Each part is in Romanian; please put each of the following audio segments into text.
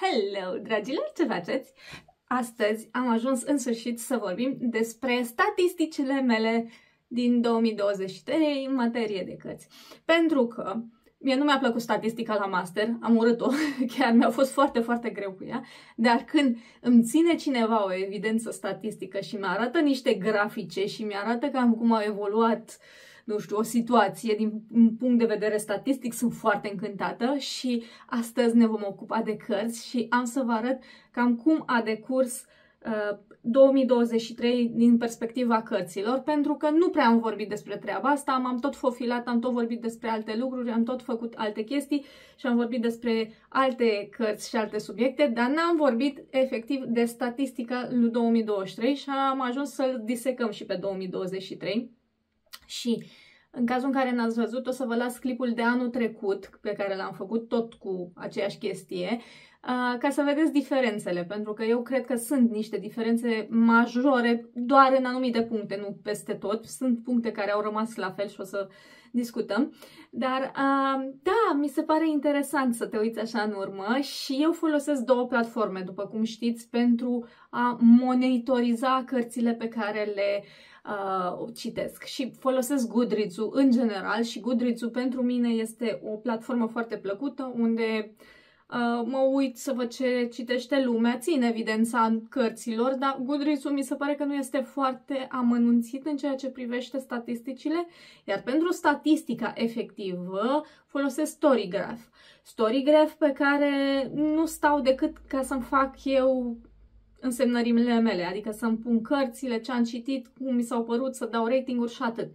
Hello, dragilor, ce faceți? Astăzi am ajuns în sfârșit să vorbim despre statisticile mele din 2023 în materie de cărți. Pentru că mie nu mi-a plăcut statistica la master, am urât-o, chiar mi-a fost foarte, foarte greu cu ea, dar când îmi ține cineva o evidență statistică și mi-arată niște grafice și mi-arată cam cum au evoluat uh, nu știu, o situație din punct de vedere statistic, sunt foarte încântată și astăzi ne vom ocupa de cărți și am să vă arăt cam cum a decurs uh, 2023 din perspectiva cărților, pentru că nu prea am vorbit despre treaba asta, am tot fofilat, am tot vorbit despre alte lucruri, am tot făcut alte chestii și am vorbit despre alte cărți și alte subiecte, dar n-am vorbit efectiv de statistica lui 2023 și am ajuns să-l disecăm și pe 2023. Și în cazul în care n-ați văzut, o să vă las clipul de anul trecut, pe care l-am făcut tot cu aceeași chestie, ca să vedeți diferențele, pentru că eu cred că sunt niște diferențe majore doar în anumite puncte, nu peste tot. Sunt puncte care au rămas la fel și o să discutăm. Dar, da, mi se pare interesant să te uiți așa în urmă și eu folosesc două platforme, după cum știți, pentru a monitoriza cărțile pe care le uh, uh, citesc și folosesc Goodreads-ul în general și Goodreads-ul pentru mine este o platformă foarte plăcută unde uh, mă uit să văd ce citește lumea, țin evidența cărților, dar Goodreads-ul mi se pare că nu este foarte amănunțit în ceea ce privește statisticile, iar pentru statistica efectivă folosesc Storygraph. Storygraph pe care nu stau decât ca să-mi fac eu însemnările mele, adică să-mi pun cărțile, ce am citit, cum mi s-au părut, să dau ratinguri și atât.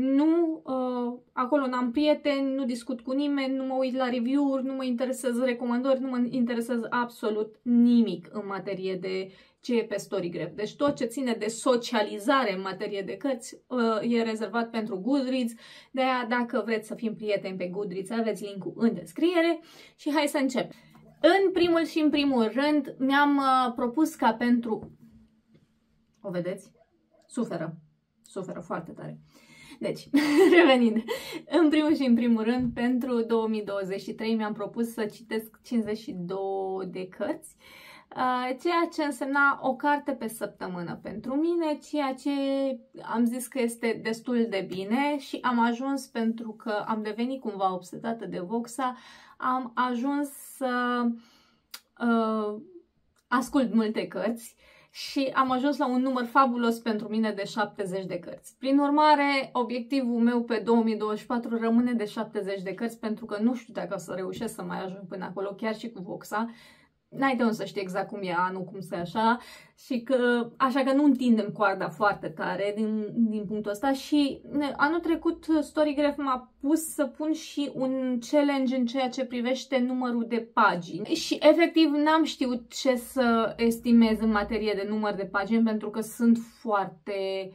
Nu, uh, acolo n-am prieteni, nu discut cu nimeni, nu mă uit la review-uri, nu mă interesează recomandări, nu mă interesează absolut nimic în materie de ce e pe StoryGraph. Deci tot ce ține de socializare în materie de cărți uh, e rezervat pentru Goodreads, de aia dacă vreți să fim prieteni pe Goodreads aveți linkul în descriere și hai să încep. În primul și în primul rând mi-am uh, propus ca pentru... O vedeți? Suferă. Suferă foarte tare. Deci, revenind, în primul și în primul rând, pentru 2023 mi-am propus să citesc 52 de cărți, uh, ceea ce însemna o carte pe săptămână pentru mine, ceea ce am zis că este destul de bine și am ajuns pentru că am devenit cumva obsedată de Voxa, am ajuns să uh, ascult multe cărți și am ajuns la un număr fabulos pentru mine de 70 de cărți. Prin urmare, obiectivul meu pe 2024 rămâne de 70 de cărți pentru că nu știu dacă o să reușesc să mai ajung până acolo, chiar și cu Voxa n-ai de unde să știi exact cum e anul, cum se așa, și că, așa că nu întindem coarda foarte tare din, din punctul ăsta. Și anul trecut Storygraph m-a pus să pun și un challenge în ceea ce privește numărul de pagini. Și efectiv n-am știut ce să estimez în materie de număr de pagini pentru că sunt foarte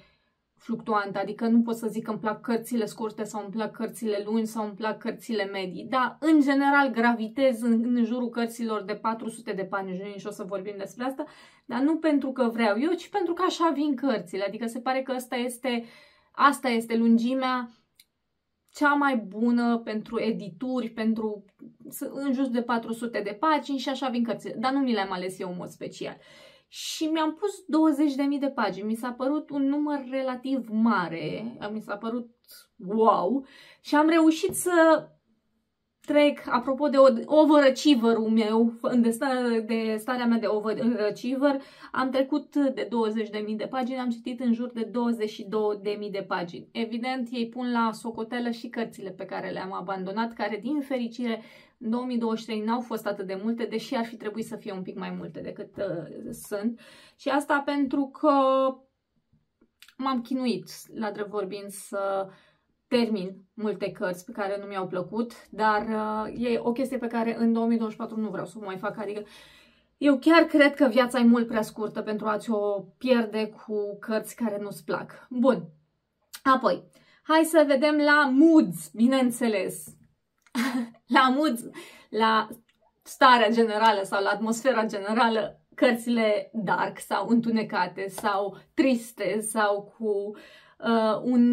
fluctuantă, adică nu pot să zic că îmi plac cărțile scurte sau îmi plac cărțile lungi sau îmi plac cărțile medii, dar în general gravitez în, în jurul cărților de 400 de pagini și o să vorbim despre asta, dar nu pentru că vreau eu, ci pentru că așa vin cărțile, adică se pare că asta este, asta este lungimea cea mai bună pentru edituri, pentru în jur de 400 de pagini și așa vin cărțile, dar nu mi le-am ales eu în mod special și mi-am pus 20.000 de pagini. Mi s-a părut un număr relativ mare, mi s-a părut wow și am reușit să trec, apropo de overachiever-ul meu, de, starea, de starea mea de overachiever, am trecut de 20.000 de pagini, am citit în jur de 22.000 de pagini. Evident, ei pun la socotelă și cărțile pe care le-am abandonat, care din fericire în 2023 n-au fost atât de multe, deși ar fi trebuit să fie un pic mai multe decât uh, sunt. Și asta pentru că m-am chinuit, la drept vorbind, să termin multe cărți pe care nu mi-au plăcut, dar uh, e o chestie pe care în 2024 nu vreau să o mai fac, adică eu chiar cred că viața e mult prea scurtă pentru a ți-o pierde cu cărți care nu-ți plac. Bun. Apoi, hai să vedem la moods, bineînțeles. la mood, la starea generală sau la atmosfera generală, cărțile dark sau întunecate sau triste sau cu uh, un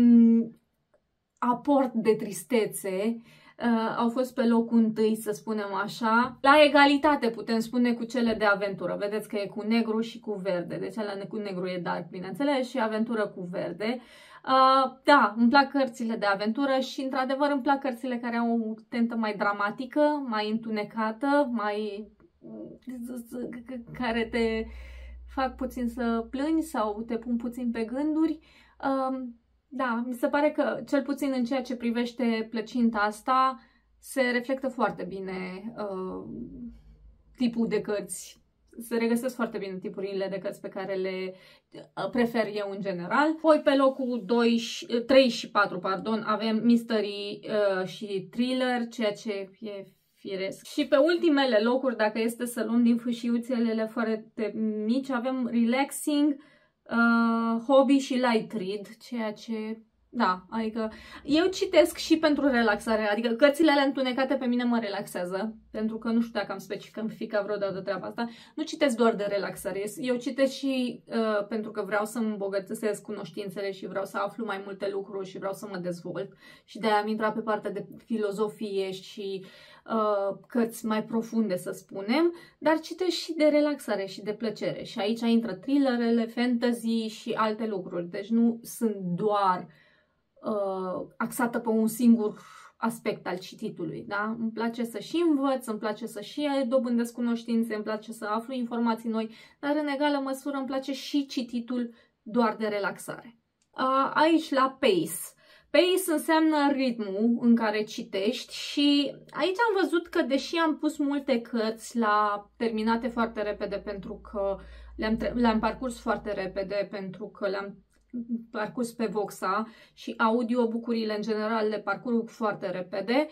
aport de tristețe uh, au fost pe locul întâi, să spunem așa. La egalitate putem spune cu cele de aventură. Vedeți că e cu negru și cu verde. Deci ala cu negru e dark, bineînțeles, și aventură cu verde. Uh, da, îmi plac cărțile de aventură și, într-adevăr, îmi plac cărțile care au o tentă mai dramatică, mai întunecată, mai... care te fac puțin să plângi sau te pun puțin pe gânduri. Uh, da, mi se pare că, cel puțin în ceea ce privește plăcinta asta, se reflectă foarte bine uh, tipul de cărți. Se regăsesc foarte bine tipurile de cărți pe care le uh, prefer eu în general. Poi pe locul 2, 3 uh, și 4 pardon, avem mystery uh, și thriller, ceea ce e firesc. Și pe ultimele locuri, dacă este să luăm din fâșiuțelele foarte mici, avem relaxing, uh, hobby și light read, ceea ce da, adică eu citesc și pentru relaxare, adică cărțile alea întunecate pe mine mă relaxează, pentru că nu știu dacă am specificat vreodată treaba asta, nu citesc doar de relaxare, eu citesc și uh, pentru că vreau să-mi îmbogățesc cunoștințele și vreau să aflu mai multe lucruri și vreau să mă dezvolt. Și de-aia am intrat pe partea de filozofie și uh, cărți mai profunde, să spunem, dar citesc și de relaxare și de plăcere. Și aici intră thrillerele, fantasy și alte lucruri, deci nu sunt doar uh, axată pe un singur aspect al cititului, da? Îmi place să și învăț, îmi place să și dobândesc cunoștințe, îmi place să aflu informații noi, dar în egală măsură îmi place și cititul doar de relaxare. Uh, aici la pace. Pace înseamnă ritmul în care citești și aici am văzut că deși am pus multe cărți la terminate foarte repede pentru că le-am, le-am parcurs foarte repede pentru că le-am parcurs pe Voxa și audiobucurile în general le parcurg foarte repede.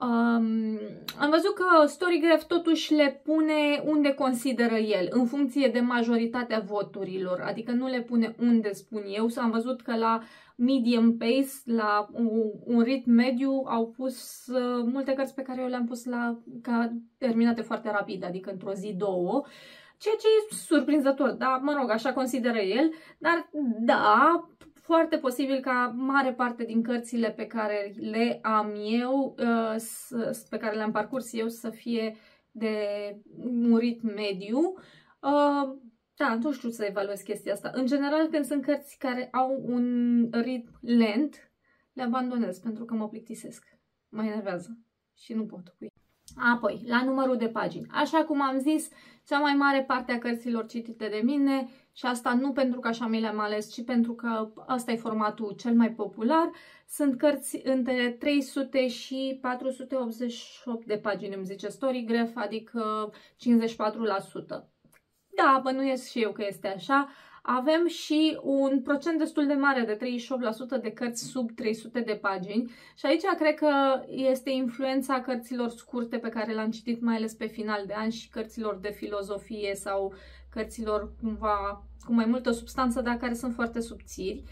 Um, am văzut că StoryGraph totuși le pune unde consideră el, în funcție de majoritatea voturilor, adică nu le pune unde spun eu. Am văzut că la medium pace, la un, un ritm mediu, au pus uh, multe cărți pe care eu le-am pus la ca terminate foarte rapid, adică într-o zi, două. Uh, ceea ce e surprinzător, dar mă rog, așa consideră el, dar da, foarte posibil ca mare parte din cărțile pe care le am eu, uh, pe care le-am parcurs eu, să fie de un ritm mediu. Uh, da, nu știu să evaluez chestia asta. În general, când sunt cărți care au un ritm lent, le abandonez pentru că mă plictisesc. Mă enervează și nu pot cu ei. Apoi, la numărul de pagini. Așa cum am zis, cea mai mare parte a cărților citite de mine și asta nu pentru că așa mi le-am ales, ci pentru că ăsta e formatul cel mai popular, sunt cărți între 300 și 488 de pagini, îmi zice StoryGraph, adică 54%. Da, bănuiesc și eu că este așa. Avem și un procent destul de mare de 38% de cărți sub 300 de pagini și aici cred că este influența cărților scurte pe care le-am citit mai ales pe final de an și cărților de filozofie sau cărților cumva cu mai multă substanță, dar care sunt foarte subțiri.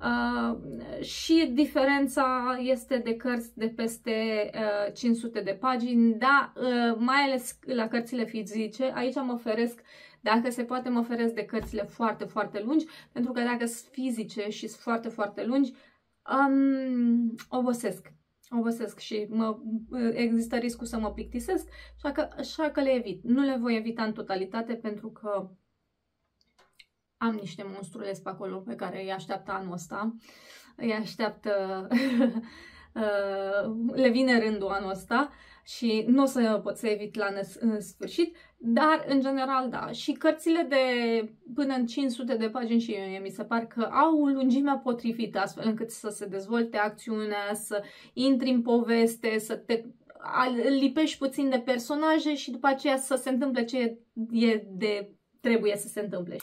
Uh, și diferența este de cărți de peste uh, 500 de pagini, dar uh, mai ales la cărțile fizice, aici mă feresc dacă se poate, mă feresc de cărțile foarte, foarte lungi, pentru că dacă sunt fizice și sunt foarte, foarte lungi, um, obosesc. Obosesc și mă, există riscul să mă plictisesc, așa că, așa că le evit. Nu le voi evita în totalitate pentru că am niște monstrules pe acolo pe care îi așteaptă anul ăsta. Îi așteaptă... Uh, le vine rândul anul ăsta și nu o să pot să evit la sfârșit, dar în general da. Și cărțile de până în 500 de pagini și eu, mi se par că au lungimea potrivită astfel încât să se dezvolte acțiunea, să intri în poveste, să te lipești puțin de personaje și după aceea să se întâmple ce e de trebuie să se întâmple.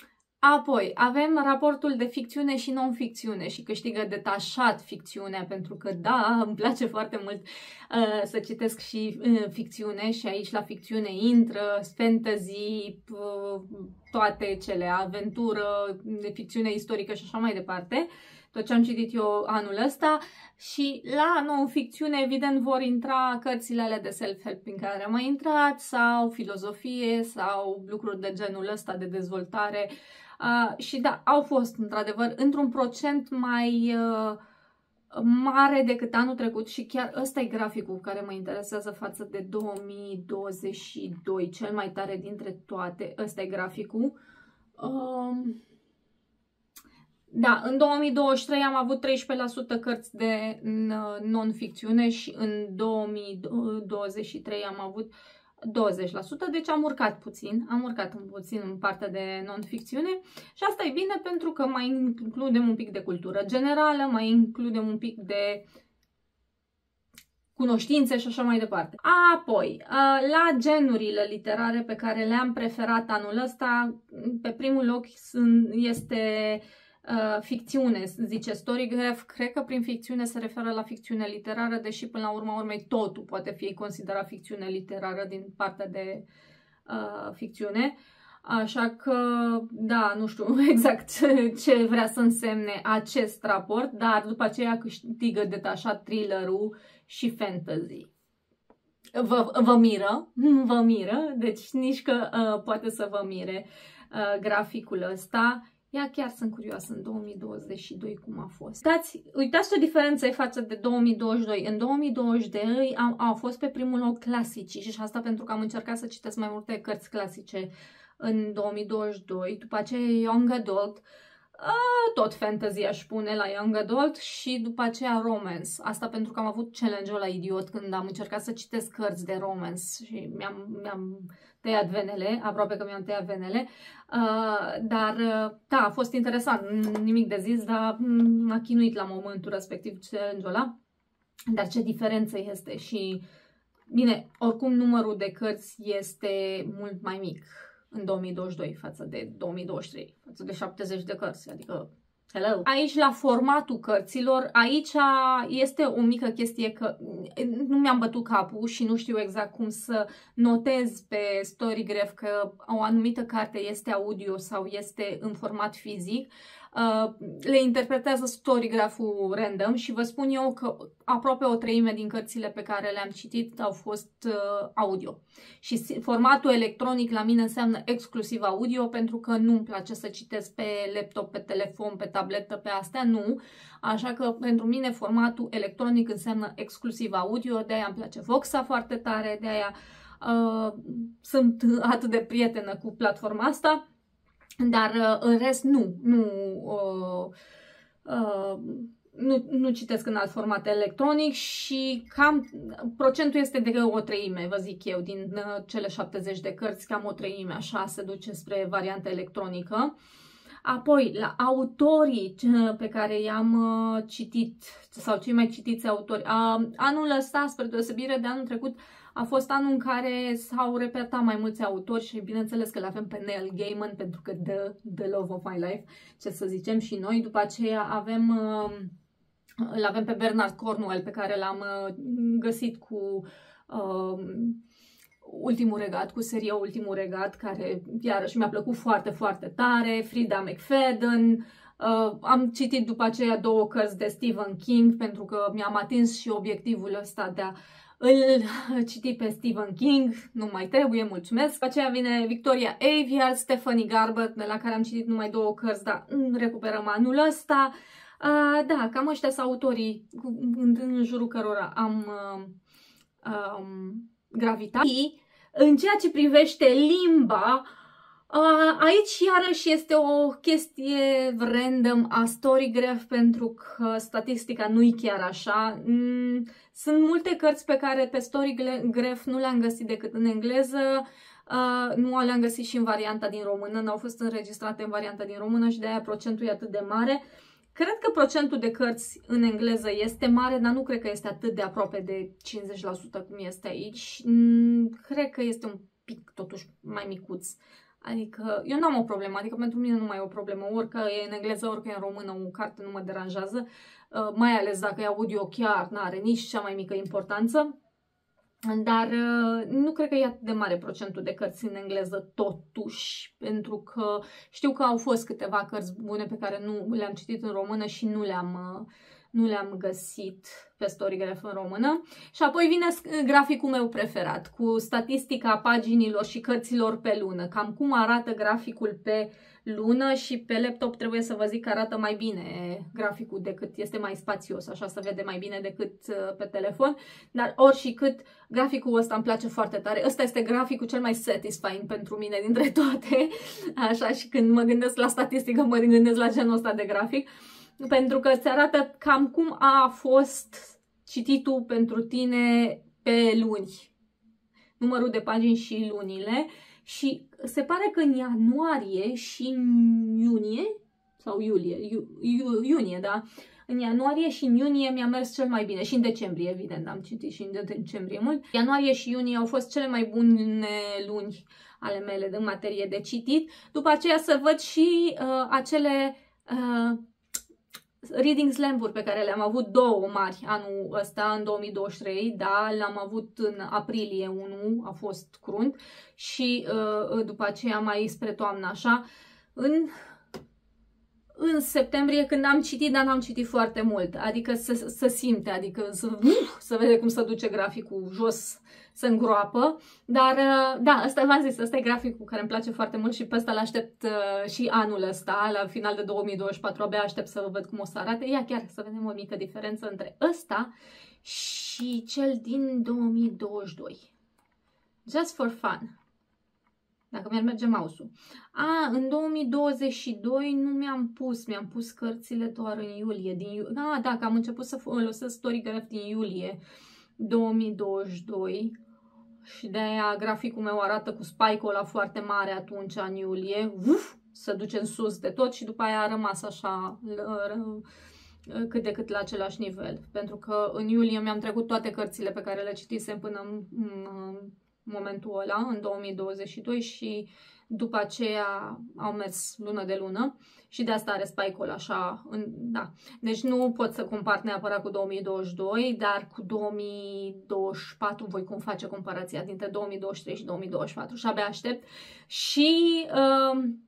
Apoi, avem raportul de ficțiune și non-ficțiune și câștigă detașat ficțiunea, pentru că, da, îmi place foarte mult uh, să citesc și uh, ficțiune și aici la ficțiune intră fantasy, uh, toate cele, aventură, ficțiune istorică și așa mai departe, tot ce am citit eu anul ăsta. Și la non-ficțiune, evident, vor intra cărțile alea de self-help în care am mai intrat sau filozofie sau lucruri de genul ăsta de dezvoltare uh, Uh, și da, au fost într-adevăr într-un procent mai, uh, mare decât anul trecut și chiar ăsta e graficul care mă interesează față de 2022, cel mai tare dintre toate, ăsta e graficul. Um, da, în 2023 am avut 13% cărți de non-ficțiune și în 2023 am avut 20%, deci am urcat puțin, am urcat puțin în partea de non-ficțiune și asta e bine pentru că mai includem un pic de cultură generală, mai includem un pic de cunoștințe și așa mai departe. Apoi, la genurile literare pe care le-am preferat anul ăsta, pe primul loc este Uh, ficțiune, zice Storygraph, cred că prin ficțiune se referă la ficțiune literară, deși până la urma urmei totul poate fi considerat ficțiune literară din partea de uh, ficțiune. Așa că, da, nu știu exact ce vrea să însemne acest raport, dar după aceea câștigă detașat thrillerul și fantasy. Vă, vă miră, vă miră, deci nici că uh, poate să vă mire uh, graficul ăsta. Ia chiar sunt curioasă în 2022 cum a fost. Uitați, uitați ce diferență e față de 2022. În 2022 am, au fost pe primul loc clasici și asta pentru că am încercat să citesc mai multe cărți clasice în 2022. După aceea Young Adult, a, tot fantasy aș pune la Young Adult și după aceea romance. Asta pentru că am avut challenge-ul la idiot când am încercat să citesc cărți de romance și mi-am, mi-am tăiat venele, aproape că mi-am tăiat venele, uh, dar uh, da, a fost interesant, nimic de zis, dar m-a chinuit la momentul respectiv challenge-ul ăla. Dar ce diferență este și, bine, oricum numărul de cărți este mult mai mic în 2022 față de 2023, față de 70 de cărți, adică Hello. Aici, la formatul cărților, aici este o mică chestie că nu mi-am bătut capul și nu știu exact cum să notez pe StoryGraph că o anumită carte este audio sau este în format fizic. Uh, le interpretează storygraph-ul random și vă spun eu că aproape o treime din cărțile pe care le-am citit au fost uh, audio. Și formatul electronic la mine înseamnă exclusiv audio pentru că nu-mi place să citesc pe laptop, pe telefon, pe tabletă, pe astea, nu. Așa că pentru mine formatul electronic înseamnă exclusiv audio, de-aia îmi place Voxa foarte tare, de-aia uh, sunt atât de prietenă cu platforma asta. Dar uh, în rest nu, nu, uh, uh, nu, nu citesc în alt format electronic și cam procentul este de o treime, vă zic eu, din uh, cele 70 de cărți, cam o treime așa se duce spre varianta electronică. Apoi, la autorii pe care i-am uh, citit, sau cei mai citiți autori, uh, anul ăsta, spre deosebire de anul trecut, a fost anul în care s-au repetat mai mulți autori și bineînțeles că le avem pe Neil Gaiman pentru că the, the love of my life, ce să zicem și noi. După aceea avem, uh, îl avem pe Bernard Cornwell pe care l-am uh, găsit cu uh, Ultimul Regat, cu seria Ultimul Regat, care iarăși mi-a plăcut foarte, foarte tare, Frida McFadden, uh, am citit după aceea două cărți de Stephen King pentru că mi-am atins și obiectivul ăsta de a îl citi pe Stephen King, nu mai trebuie, mulțumesc. După aceea vine Victoria Aveyard, Stephanie Garber, de la care am citit numai două cărți, dar recuperăm anul ăsta. Uh, da, cam ăștia sunt autorii în, în jurul cărora am uh, um, gravitat. În ceea ce privește limba, Aici iarăși este o chestie random a Storygraph pentru că statistica nu e chiar așa. Mm, sunt multe cărți pe care pe Storygraph nu le-am găsit decât în engleză, nu le-am găsit și în varianta din română, n-au fost înregistrate în varianta din română și de aia procentul e atât de mare. Cred că procentul de cărți în engleză este mare, dar nu cred că este atât de aproape de 50% cum este aici. Mm, cred că este un pic totuși mai micuț. Adică eu nu am o problemă, adică pentru mine nu mai e o problemă, orică e în engleză, orică e în română, o carte nu mă deranjează, uh, mai ales dacă e audio chiar n-are nici cea mai mică importanță. Dar uh, nu cred că e atât de mare procentul de cărți în engleză totuși, pentru că știu că au fost câteva cărți bune pe care nu le-am citit în română și nu le-am uh, nu le-am găsit pe StoryGraph în română. Și apoi vine graficul meu preferat, cu statistica paginilor și cărților pe lună, cam cum arată graficul pe lună și pe laptop trebuie să vă zic că arată mai bine graficul decât este mai spațios, așa se vede mai bine decât uh, pe telefon, dar ori și cât graficul ăsta îmi place foarte tare. Ăsta este graficul cel mai satisfying pentru mine dintre toate, așa și când mă gândesc la statistică, mă gândesc la genul ăsta de grafic, pentru că îți arată cam cum a fost cititul pentru tine pe luni, numărul de pagini și lunile și se pare că în ianuarie și în iunie, sau iulie, iu, iu, iunie, da, în ianuarie și în iunie mi-a mers cel mai bine și în decembrie, evident, am citit și în decembrie mult. Ianuarie și iunie au fost cele mai bune luni ale mele în materie de citit. După aceea să văd și uh, acele uh, reading slam-uri pe care le-am avut două mari anul ăsta, în 2023, da, le-am avut în aprilie 1, a fost crunt, și uh, după aceea mai spre toamnă, așa, în în septembrie când am citit, dar n-am citit foarte mult, adică să, să simte, adică să, uh, să vede cum se duce graficul jos, să îngroapă, dar uh, da, asta v-am zis, ăsta e graficul care îmi place foarte mult și pe ăsta l-aștept uh, și anul ăsta, la final de 2024, abia aștept să văd cum o să arate. Ia chiar să vedem o mică diferență între ăsta și cel din 2022. Just for fun dacă mi-ar merge mouse-ul. A, în 2022 nu mi-am pus, mi-am pus cărțile doar în iulie. Din iu... A, da, că am început să folosesc StoryGraph din iulie 2022 și de aia graficul meu arată cu spike-ul ăla foarte mare atunci în iulie. Uf, să duce în sus de tot și după aia a rămas așa cât de cât la același nivel. Pentru că în iulie mi-am trecut toate cărțile pe care le citisem până în, în momentul ăla, în 2022 și după aceea au mers lună de lună și de asta are spike-ul așa, în, da. Deci nu pot să compar neapărat cu 2022, dar cu 2024 voi cum face comparația dintre 2023 și 2024 și abia aștept. Și um,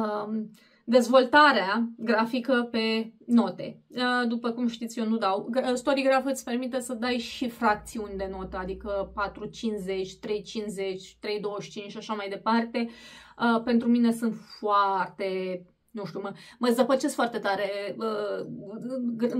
um, dezvoltarea grafică pe note. Uh, după cum știți, eu nu dau. StoryGraph îți permite să dai și fracțiuni de notă, adică 4,50, 3,50, 3,25 și așa mai departe. Uh, pentru mine sunt foarte nu știu, mă, mă zăpăcesc foarte tare uh,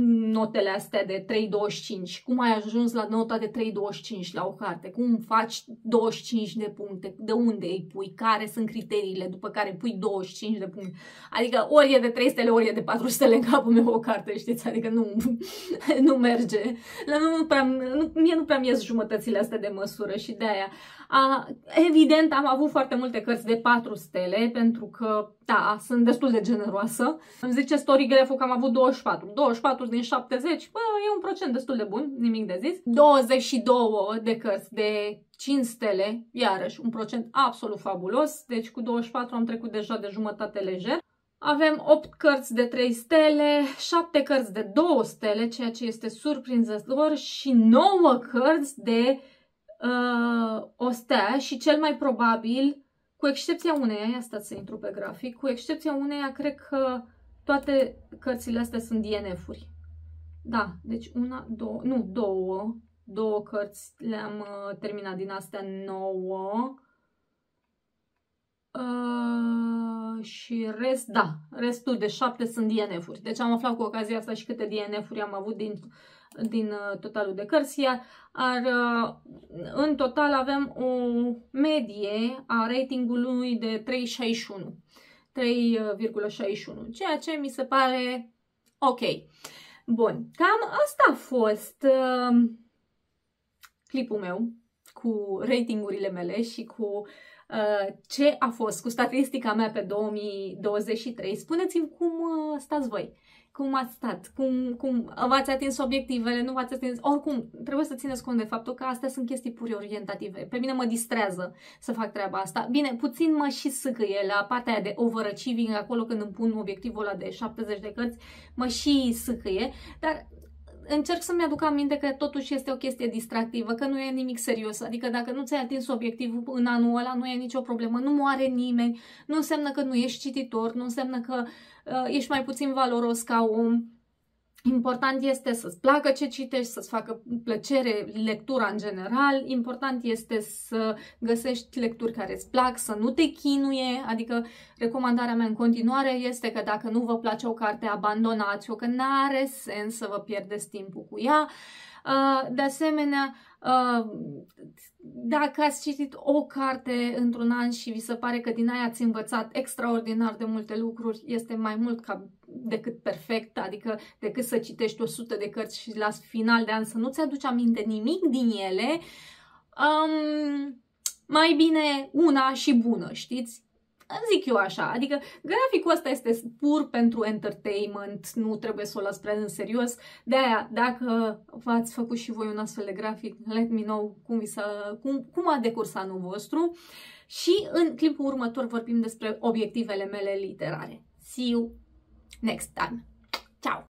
notele astea de 3,25. Cum ai ajuns la nota de 3,25 la o carte? Cum faci 25 de puncte? De unde îi pui? Care sunt criteriile după care pui 25 de puncte? Adică ori e de 3 stele, ori e de 4 stele în capul meu o carte, știți? Adică nu, nu merge. La nu prea, nu, mie nu prea mi ies jumătățile astea de măsură și de aia a, evident, am avut foarte multe cărți de 4 stele, pentru că, da, sunt destul de generoasă. Îmi zice StoryGraph că am avut 24. 24 din 70, bă, e un procent destul de bun, nimic de zis. 22 de cărți de 5 stele, iarăși un procent absolut fabulos, deci cu 24 am trecut deja de jumătate lejer. Avem 8 cărți de 3 stele, 7 cărți de 2 stele, ceea ce este surprinzător, și 9 cărți de uh, o stea și cel mai probabil, cu excepția uneia, ia stați să intru pe grafic, cu excepția uneia, cred că toate cărțile astea sunt DNF-uri. Da, deci una, două, nu, două, două cărți le-am uh, terminat din astea nouă. Uh, și rest, da, restul de șapte sunt DNF-uri. Deci am aflat cu ocazia asta și câte DNF-uri am avut din din uh, totalul de cărți, iar ar, uh, în total avem o medie a ratingului de 3,61. 3,61, ceea ce mi se pare ok. Bun, cam asta a fost uh, clipul meu cu ratingurile mele și cu uh, ce a fost cu statistica mea pe 2023. Spuneți-mi cum uh, stați voi cum ați stat, cum, cum v-ați atins obiectivele, nu v-ați atins, oricum, trebuie să țineți cont de faptul că astea sunt chestii pur orientative. Pe mine mă distrează să fac treaba asta. Bine, puțin mă și sâcăie la partea aia de overachieving, acolo când îmi pun obiectivul ăla de 70 de cărți, mă și sâcăie, dar încerc să-mi aduc aminte că totuși este o chestie distractivă, că nu e nimic serios. Adică dacă nu ți-ai atins obiectivul în anul ăla, nu e nicio problemă, nu moare nimeni, nu înseamnă că nu ești cititor, nu înseamnă că uh, ești mai puțin valoros ca om. Important este să-ți placă ce citești, să-ți facă plăcere lectura în general. Important este să găsești lecturi care îți plac, să nu te chinuie. Adică recomandarea mea în continuare este că dacă nu vă place o carte, abandonați-o, că nu are sens să vă pierdeți timpul cu ea. Uh, de asemenea, uh, dacă ați citit o carte într-un an și vi se pare că din aia ați învățat extraordinar de multe lucruri, este mai mult ca decât perfect, adică decât să citești 100 de cărți și la final de an să nu-ți aduci aminte nimic din ele, um, mai bine una și bună, știți? Zic eu așa, adică graficul ăsta este pur pentru entertainment, nu trebuie să o las prea în serios. De aia, dacă v-ați făcut și voi un astfel de grafic, let me know cum, vi s-a, cum, cum a decurs anul vostru. Și în clipul următor vorbim despre obiectivele mele literare. See you next time. Ciao!